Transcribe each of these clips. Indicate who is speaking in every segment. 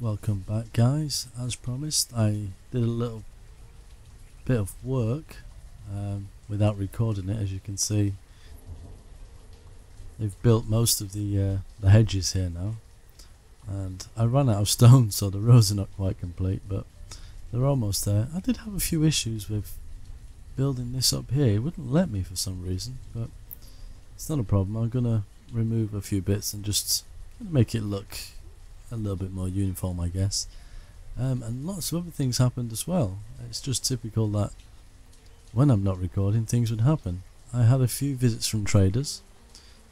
Speaker 1: Welcome back guys, as promised I did a little bit of work um, without recording it as you can see. They've built most of the uh, the hedges here now. And I ran out of stone so the rows are not quite complete but they're almost there. I did have a few issues with building this up here, it wouldn't let me for some reason but it's not a problem, I'm gonna remove a few bits and just make it look a little bit more uniform I guess. Um, and lots of other things happened as well. It's just typical that when I'm not recording things would happen. I had a few visits from traders.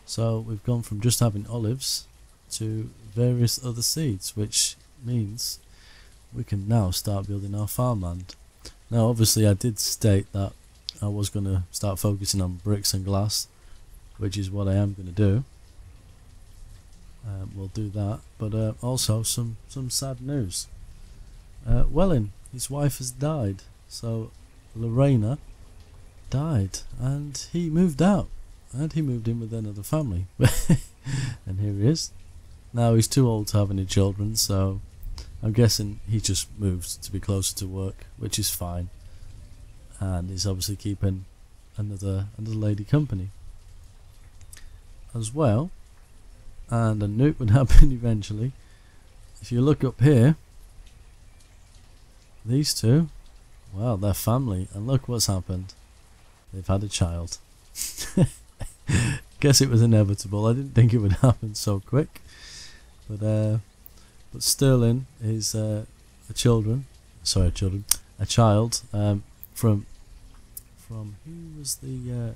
Speaker 1: So we've gone from just having olives to various other seeds which means we can now start building our farmland. Now obviously I did state that I was going to start focusing on bricks and glass which is what I am going to do um, we'll do that. But uh, also some some sad news. Uh, Wellin, his wife has died. So Lorena died, and he moved out, and he moved in with another family. and here he is. Now he's too old to have any children, so I'm guessing he just moved to be closer to work, which is fine. And he's obviously keeping another another lady company. As well, and a nuke would happen eventually. If you look up here, these two, well, they're family, and look what's happened. They've had a child. Guess it was inevitable. I didn't think it would happen so quick, but uh, but Sterling is uh, a children, sorry, children, a child um, from from who was the uh,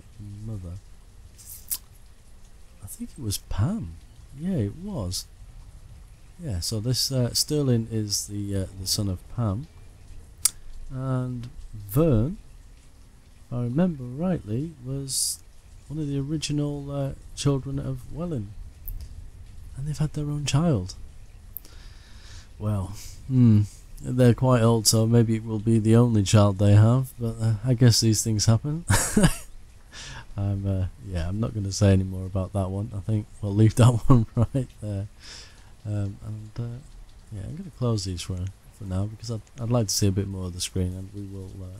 Speaker 1: mother? I think it was Pam. Yeah, it was. Yeah, so this uh, Sterling is the uh, the son of Pam, and Vern, if I remember rightly, was one of the original uh, children of Wellin, and they've had their own child. Well, hmm, they're quite old, so maybe it will be the only child they have. But uh, I guess these things happen. I'm uh, yeah, I'm not going to say any more about that one. I think we'll leave that one right there. Um, and uh, yeah, I'm going to close these for for now because I'd I'd like to see a bit more of the screen, and we will uh,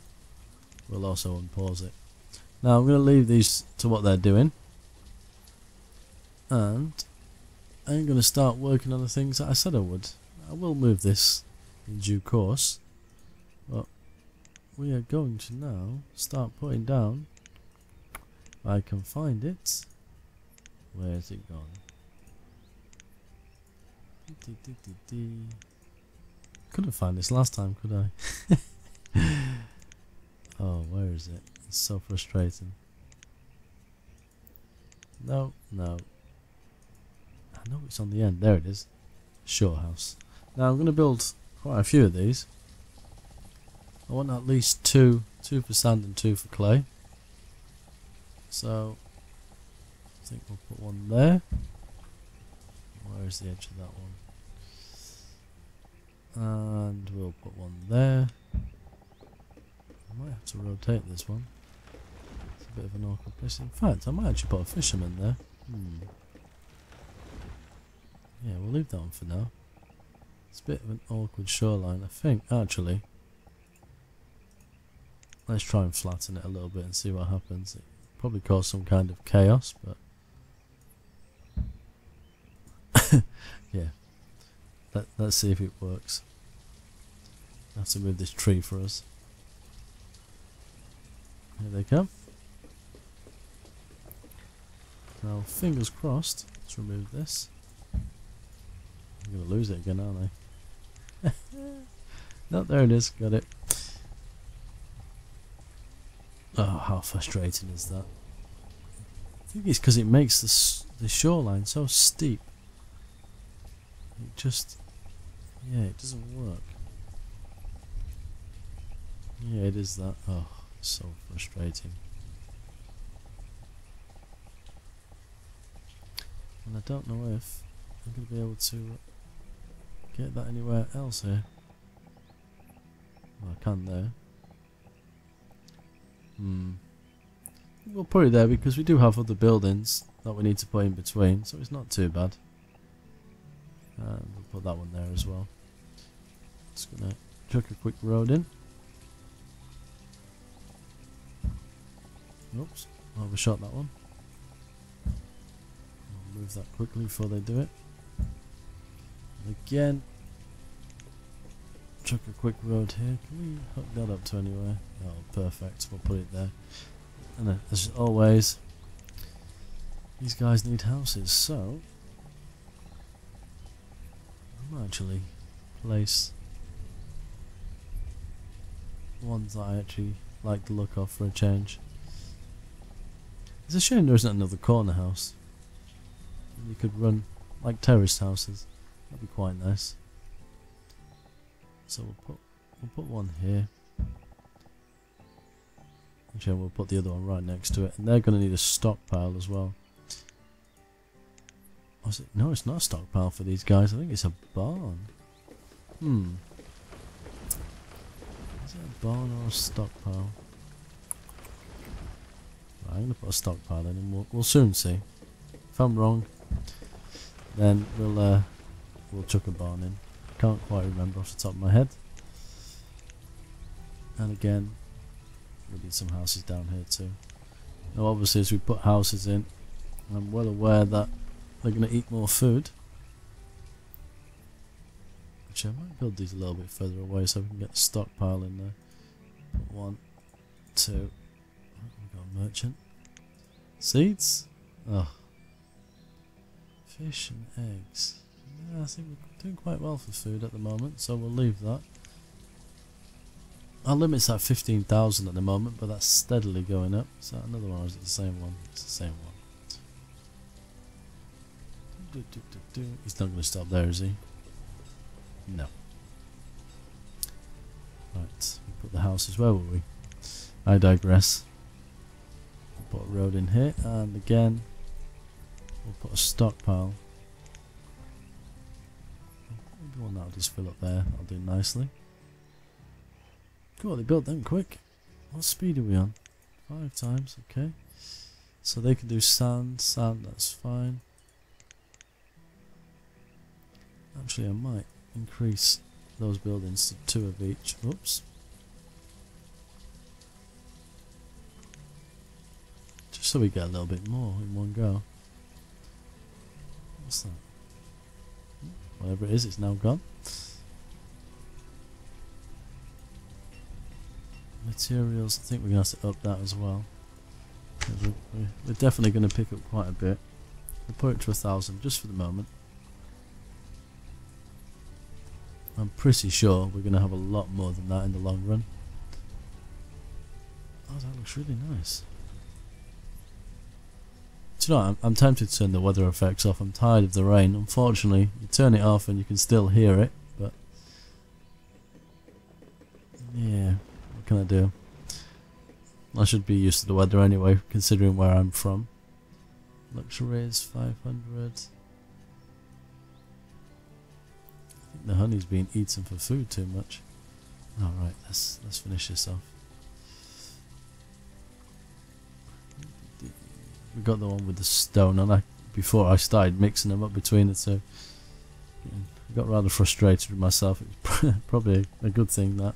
Speaker 1: we'll also unpause it. Now I'm going to leave these to what they're doing, and I'm going to start working on the things that I said I would. I will move this in due course, but we are going to now start putting down I can find it. Where is it gone? Couldn't find this last time, could I? oh, where is it? It's so frustrating. No, no. I know it's on the end. There it is. Shore house. Now I'm going to build quite a few of these. I want at least two, two for sand and two for clay. So, I think we'll put one there. Where's the edge of that one? And we'll put one there. I might have to rotate this one. It's a bit of an awkward place. In fact, I might actually put a fisherman there. Hmm. Yeah, we'll leave that one for now. It's a bit of an awkward shoreline, I think, actually. Let's try and flatten it a little bit and see what happens probably cause some kind of chaos, but yeah. Let, let's see if it works. I have to move this tree for us. Here they come. Now, fingers crossed. Let's remove this. I'm going to lose it again, aren't I? no, there it is. Got it. Oh, how frustrating is that? I think it's because it makes the, the shoreline so steep. It just... Yeah, it doesn't work. Yeah, it is that. Oh, so frustrating. And I don't know if I'm going to be able to get that anywhere else here. Well, I can there. Hmm. We'll put it there because we do have other buildings that we need to put in between, so it's not too bad. We'll put that one there as well. Just gonna chuck a quick road in. Oops, overshot that one. I'll move that quickly before they do it. And again, chuck a quick road here. Can we hook that up to anywhere? Oh, perfect. We'll put it there. And uh, as always, these guys need houses, so I might actually place ones that I actually like the look of for a change. It's a shame there isn't another corner house. You could run like terraced houses. That'd be quite nice. So we'll put we'll put one here. Actually, we'll put the other one right next to it, and they're going to need a stockpile as well. Was it? No, it's not a stockpile for these guys. I think it's a barn. Hmm. Is it a barn or a stockpile? Right, I'm going to put a stockpile in and we'll, we'll soon see. If I'm wrong, then we'll uh, we'll chuck a barn in. Can't quite remember off the top of my head. And again, we need some houses down here too. Now obviously as we put houses in, I'm well aware that they're going to eat more food. Which I might build these a little bit further away so we can get the stockpile in there. Put one, two. We've got a merchant. Seeds? Oh. Fish and eggs. Yeah, I think we're doing quite well for food at the moment, so we'll leave that. Our limit's at 15,000 at the moment, but that's steadily going up. So another one, or is it the same one? It's the same one. He's not going to stop there, is he? No. Right, we put the houses, where were we? I digress. Put a road in here, and again, we'll put a stockpile. One that'll just fill up there, I'll do nicely. Cool, they built them quick. What speed are we on? Five times, okay. So they can do sand, sand, that's fine. Actually, I might increase those buildings to two of each. Oops. Just so we get a little bit more in one go. What's that? Whatever it is, it's now gone. Materials, I think we're going to have to up that as well. We're, definitely going to pick up quite a bit. We'll put it to a thousand just for the moment. I'm pretty sure we're going to have a lot more than that in the long run. Oh, that looks really nice. You know, I'm, I'm tempted to turn the weather effects off. I'm tired of the rain. Unfortunately, you turn it off and you can still hear it, but... Yeah, what can I do? I should be used to the weather anyway, considering where I'm from. Luxury is 500. the honey's being eaten for food too much. Alright, let's let's finish this off. We got the one with the stone and I before I started mixing them up between the two. I got rather frustrated with myself. It's probably a good thing that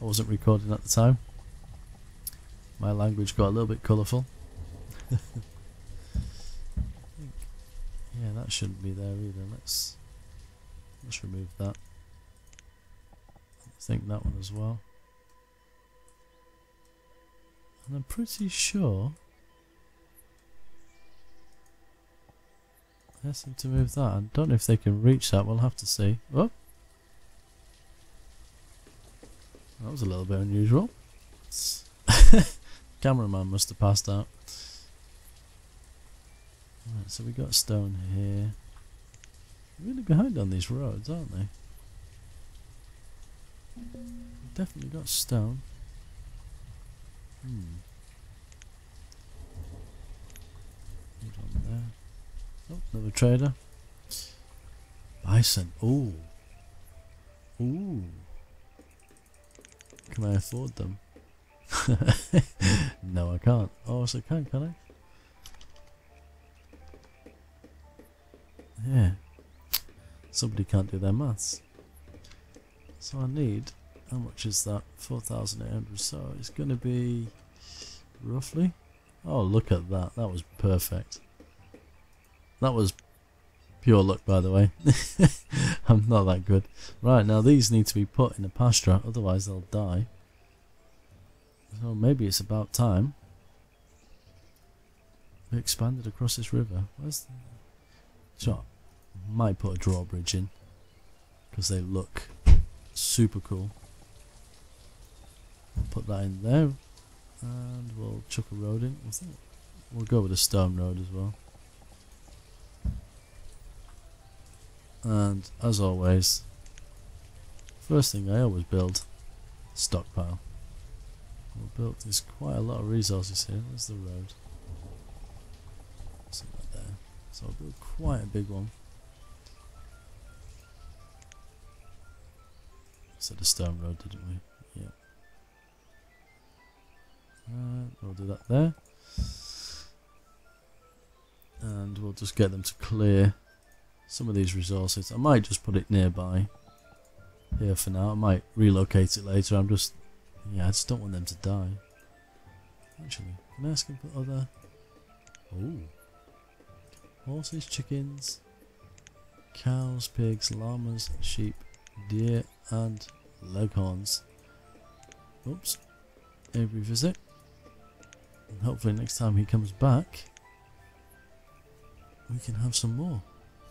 Speaker 1: I wasn't recording at the time. My language got a little bit colourful. yeah, that shouldn't be there either. Let's Let's remove that. I think that one as well. And I'm pretty sure I asked them to move that. I don't know if they can reach that. We'll have to see. Oh! That was a little bit unusual. Cameraman must have passed out. Right, so we got stone here really behind on these roads, aren't they? Definitely got stone. Hmm. Who's on there? Oh, another trader. Bison. Ooh. Ooh. Can I afford them? no, I can't. Oh, so I can, can I? Yeah. Somebody can't do their maths. So I need, how much is that? 4,800. So it's going to be roughly. Oh, look at that. That was perfect. That was pure luck, by the way. I'm not that good. Right, now these need to be put in a pasture, otherwise they'll die. So maybe it's about time we expanded across this river. Where's the... So, might put a drawbridge in because they look super cool. Put that in there and we'll chuck a road in. We'll go with a stone road as well. And as always, first thing I always build, stockpile. We built there's quite a lot of resources here. There's the road. Something there. So I'll build quite a big one. Said a stone road, didn't we? Yeah. We'll do that there. And we'll just get them to clear some of these resources. I might just put it nearby here for now. I might relocate it later. I'm just, yeah, I just don't want them to die. Actually, can I ask him for other? Oh, horses, chickens, cows, pigs, llamas, sheep, deer, and leghorns. Oops. Every visit. And hopefully next time he comes back, we can have some more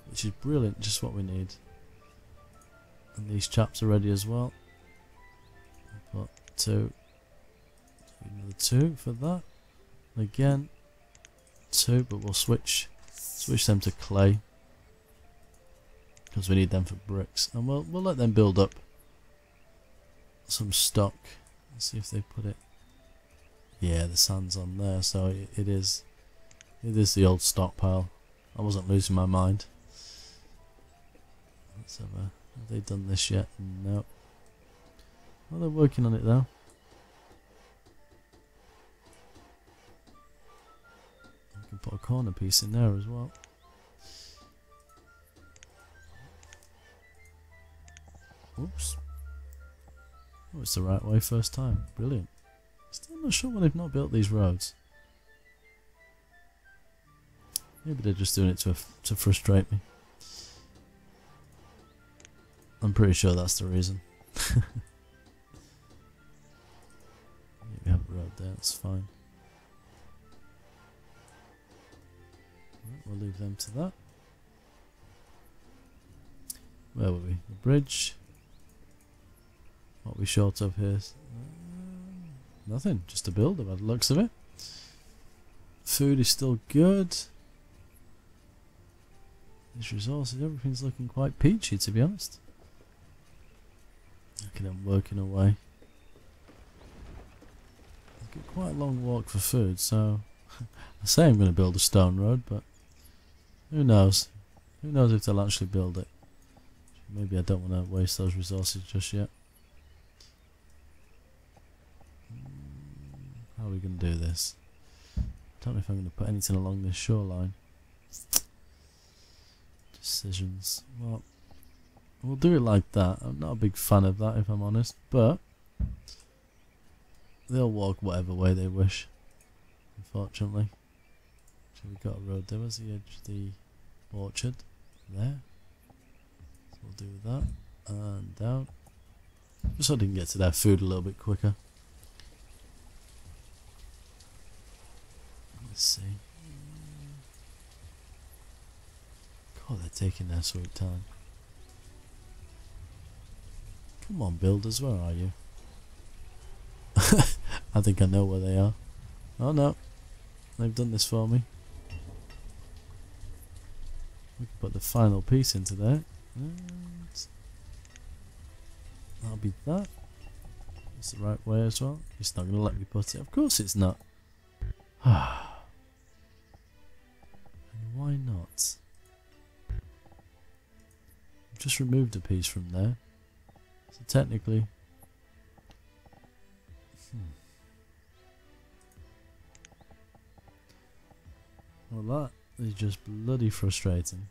Speaker 1: which is brilliant, just what we need. And these chaps are ready as well. Put two, another two for that. Again, two, but we'll switch switch them to clay because we need them for bricks, and we'll we'll let them build up some stock. Let's see if they put it. Yeah, the sand's on there, so it, it is. It is the old stockpile. I wasn't losing my mind. Let's have a, have they done this yet? No. Well, they're working on it though. I can put a corner piece in there as well. Oops. Oh, it's the right way first time. Brilliant. Still not sure why they've not built these roads. Maybe they're just doing it to to frustrate me. I'm pretty sure that's the reason. we have a road there, that's fine. Right, we'll leave them to that. Where were we? The bridge. What we short of here? Uh, nothing, just a builder by the looks of it. Food is still good. These resources, everything's looking quite peachy to be honest. Look at them working away. Quite a long walk for food, so I say I'm going to build a stone road, but who knows? Who knows if they'll actually build it? Maybe I don't want to waste those resources just yet. How are we going to do this? I don't know if I'm going to put anything along this shoreline. Decisions. Well, We'll do it like that. I'm not a big fan of that, if I'm honest, but they'll walk whatever way they wish, unfortunately. So we've got a road there. Where's the edge of the orchard? There. So we'll do that. And down. Just so I can get to their food a little bit quicker. Let's see. God, they're taking their sweet time. Come on, builders, where are you? I think I know where they are. Oh no, they've done this for me. We can put the final piece into there. And that'll be that. It's the right way as well. It's not going to let me put it. Of course it's not. and why not? I've just removed a piece from there. So technically... Hmm. Well that is just bloody frustrating.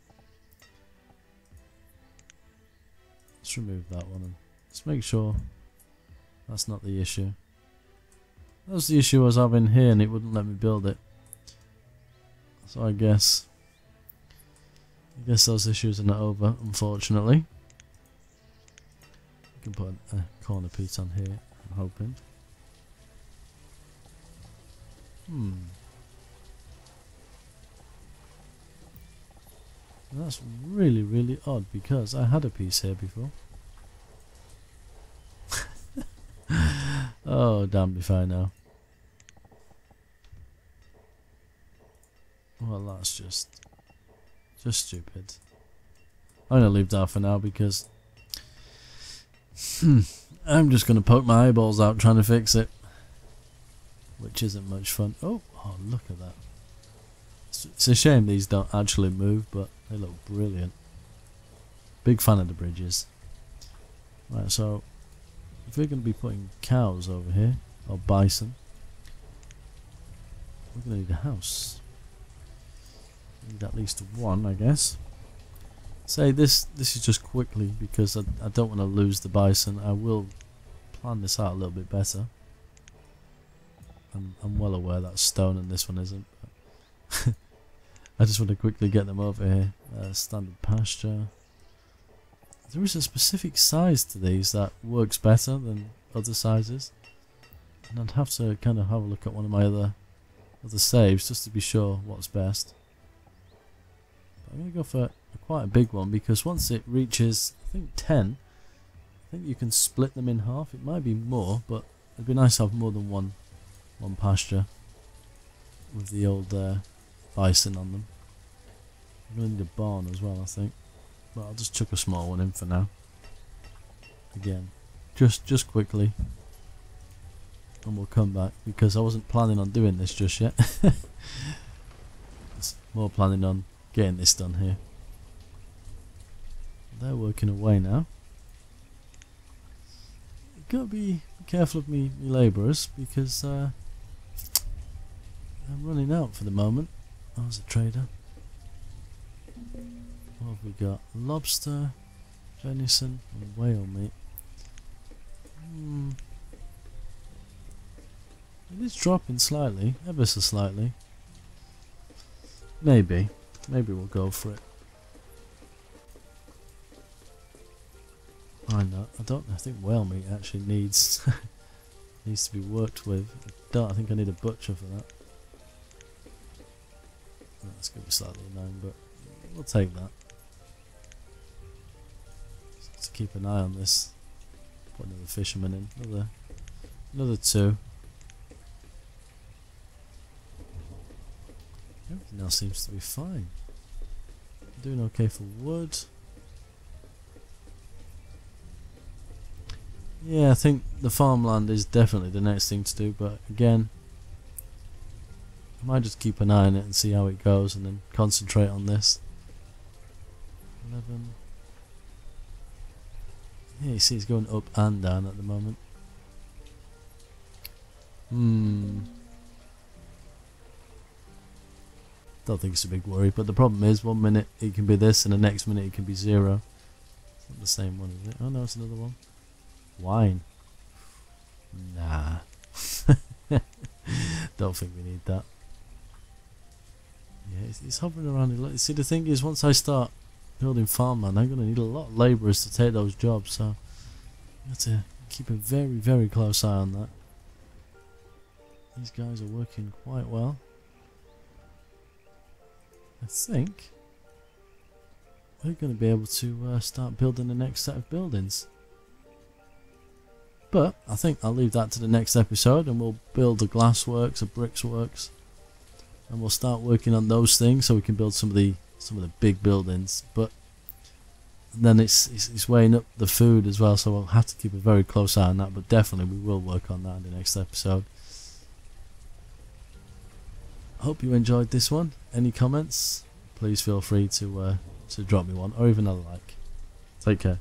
Speaker 1: Let's remove that one and Just make sure that's not the issue. That was the issue I was having here and it wouldn't let me build it. So I guess I guess those issues are not over, unfortunately. Can put a corner piece on here, I'm hoping. Hmm. That's really, really odd because I had a piece here before. oh, damn if I know. Well, that's just, just stupid. I'm gonna leave that for now because Hmm. I'm just gonna poke my eyeballs out trying to fix it, which isn't much fun. Oh, oh, look at that. It's, it's a shame these don't actually move, but they look brilliant. Big fan of the bridges. Right, so if we're going to be putting cows over here, or bison, we're going to need a house. Need at least one, I guess. Say this this is just quickly because I, I don't want to lose the bison. I will plan this out a little bit better. I'm, I'm well aware that stone and this one isn't. I just want to quickly get them over here. Uh, standard pasture. There is a specific size to these that works better than other sizes. And I'd have to kind of have a look at one of my other other saves just to be sure what's best. I'm going to go for quite a big one because once it reaches, I think 10, I think you can split them in half. It might be more, but it'd be nice to have more than one one pasture with the old uh, bison on them. I'm going to need a barn as well, I think. But I'll just chuck a small one in for now. Again, just just quickly. And we'll come back, because I wasn't planning on doing this just yet. more planning on getting this done here. They're working away now. You've got to be careful of me, me labourers, because uh, I'm running out for the moment. I was a trader. What have we got? Lobster, venison, and whale meat. Hmm. It is dropping slightly, ever so slightly. Maybe. Maybe we'll go for it. Why not? I don't I think whale meat actually needs needs to be worked with. I don't I think I need a butcher for that. That's going to be slightly annoying, but we'll take that. Let's keep an eye on this. Put another fisherman in. Another, another two. Else seems to be fine. Doing okay for wood. Yeah, I think the farmland is definitely the next thing to do, but again, I might just keep an eye on it and see how it goes and then concentrate on this. 11. Yeah, you see it's going up and down at the moment. Hmm. Don't think it's a big worry, but the problem is one minute it can be this and the next minute it can be zero. It's not the same one, is it? Oh no, it's another one. Wine. Nah. Don't think we need that. Yeah, it's, it's hovering around. See, the thing is, once I start building farmland, I'm going to need a lot of labourers to take those jobs, so I have to keep a very, very close eye on that. These guys are working quite well. I think we're going to be able to uh, start building the next set of buildings. But I think I'll leave that to the next episode and we'll build a glassworks, the bricks works, and we'll start working on those things so we can build some of the some of the big buildings but then it's, it's, it's weighing up the food as well so we'll have to keep a very close eye on that but definitely we will work on that in the next episode hope you enjoyed this one. Any comments? Please feel free to uh, to drop me one or even a like. Take care